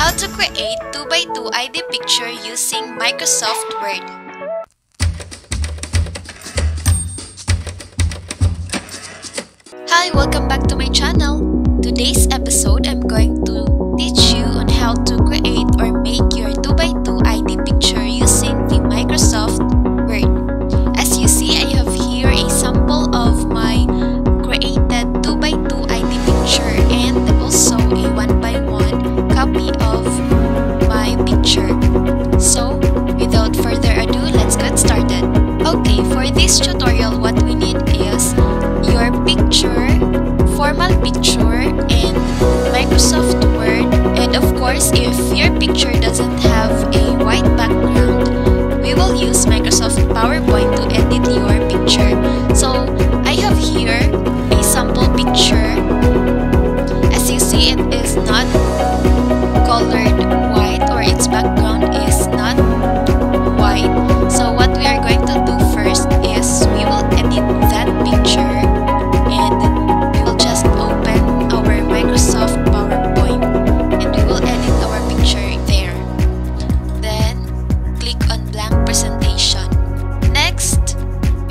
How to create 2x2 ID picture using Microsoft Word. Hi, welcome back to my channel. Today's episode, I'm going to teach you on how to create or make your 2x2 ID picture Microsoft Word. And of course, if your picture doesn't have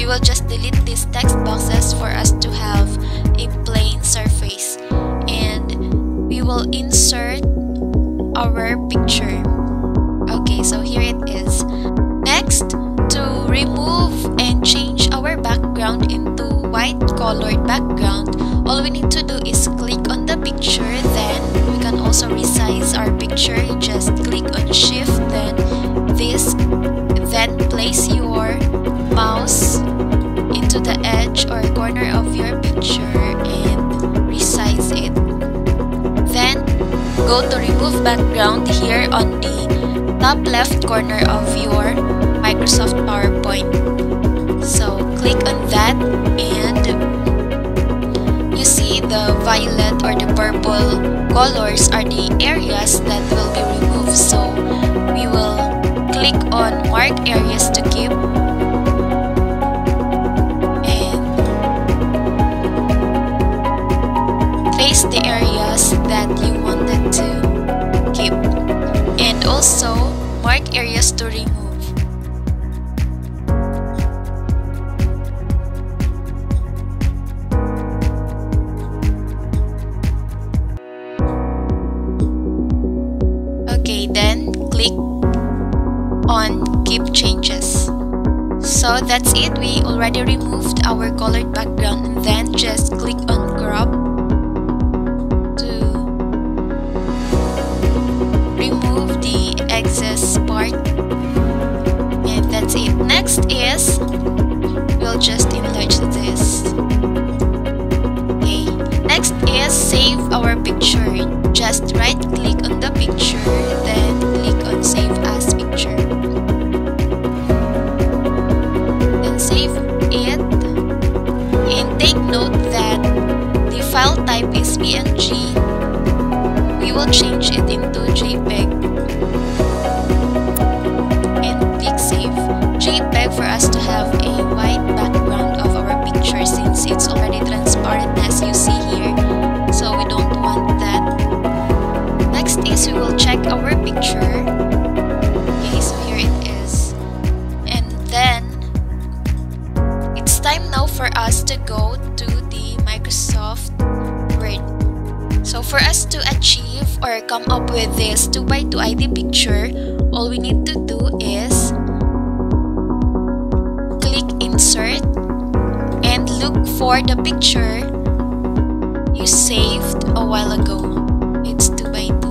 will just delete these text boxes for us to have a plain surface and we will insert our picture. Okay, so here it is. Next, to remove and change our background into white colored background, all we need to do is click on the picture, then we can also resize our picture. Just click on shift, then this, then place your go to remove background here on the top left corner of your Microsoft PowerPoint. So click on that and you see the violet or the purple colors are the areas that will be removed. So we will click on mark areas to keep to remove. Okay, then click on keep changes. So that's it, we already removed our colored background then just click on crop Next is we'll just enlarge this. Okay, next is save our picture. Just right click on the picture then click on save for us to achieve or come up with this 2x2 ID picture, all we need to do is click insert and look for the picture you saved a while ago. It's 2x2.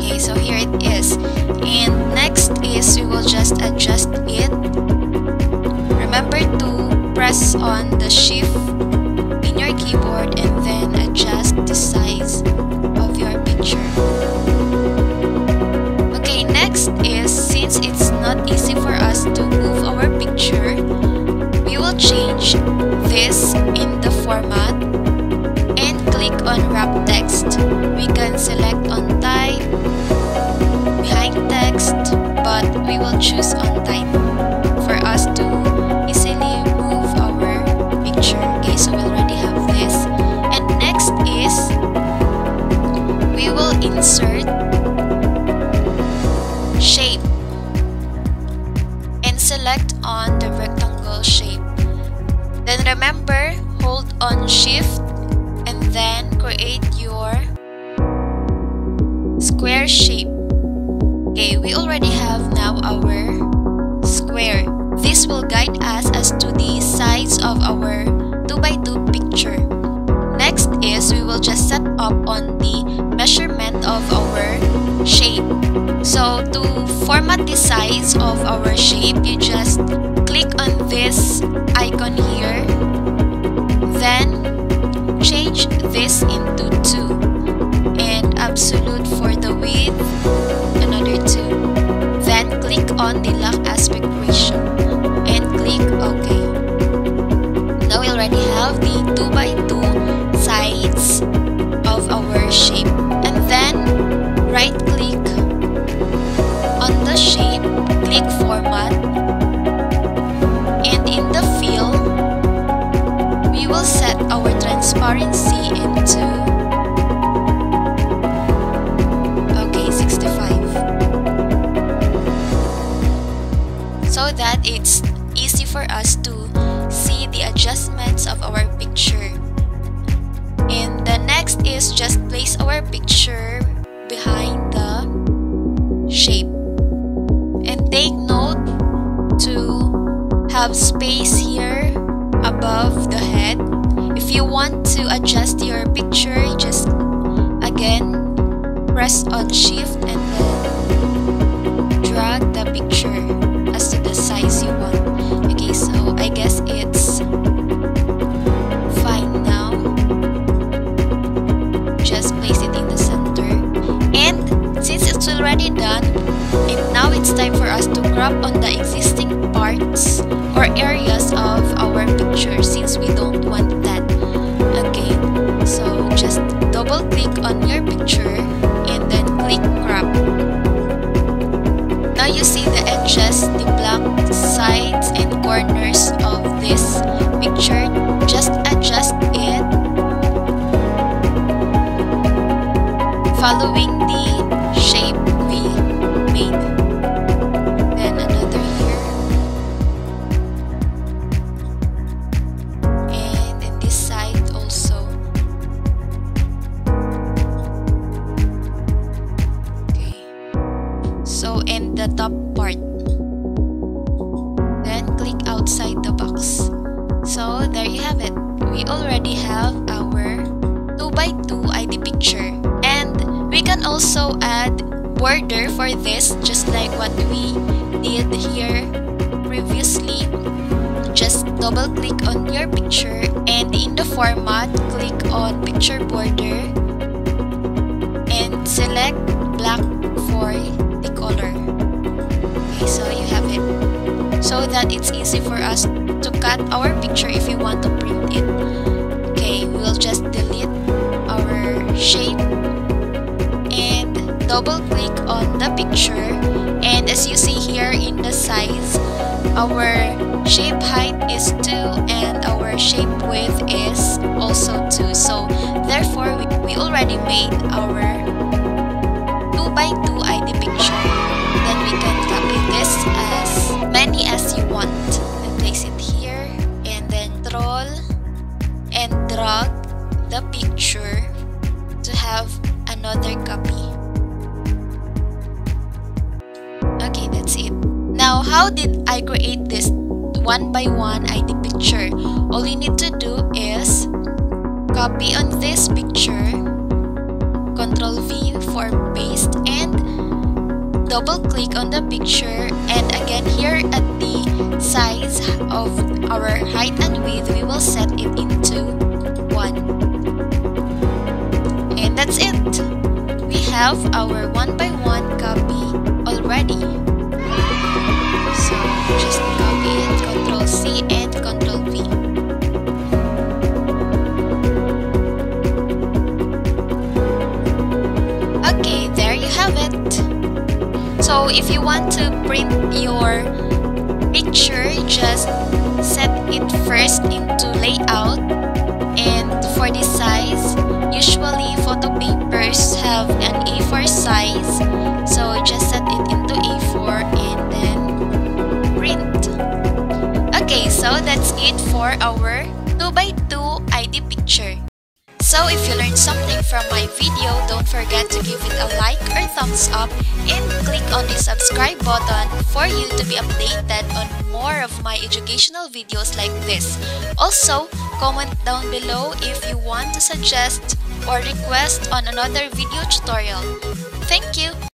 Okay, so here it is. And next is we will just adjust it. Remember to press on the shift so we already have this. And next is we will insert shape and select on the rectangle shape. Then remember, hold on shift and then create your square shape. Okay, we already have now our square. This will guide us as to the size of our 2x2 picture. Next is we will just set up on the measurement of our shape. So to format the size of our shape, you just click on this already have the 2 by 2 sides of our shape. And then right click on the shape, click format take note to have space here above the head. If you want to adjust your picture just again press on shift and then drag the picture as to the size you want. Okay so I guess it's click on your picture have it we already have our 2x2 ID picture. And we can also add border for this just like what we did here previously. Just double click on your picture and in the format click on picture border so that it's easy for us to cut our picture if we want to print it. Okay we'll just delete our shape and double click on the picture. And as you see here in the size our shape height is 2 and our shape width is also 2 so therefore we, we already made our 2 by 2 ID picture. Then we can copy this as many as you want. And place it here and then scroll and drag the picture to have another copy. Okay that's it. Now how did I create this one by one ID picture? All you need to do is copy on this picture double click on the picture and again here at the size of our height and width we will set it into 1 and that's it. We have our one by one copy your picture, just set it first into layout. And for the size, usually photo papers have an A4 size. So just set it into A4 and then print. Okay, so that's it for our 2x2 ID picture. So if you learned something from my video, don't forget to give it a like or thumbs up and click on the subscribe button for you to be updated on more of my educational videos like this. Also, comment down below if you want to suggest or request on another video tutorial. Thank you!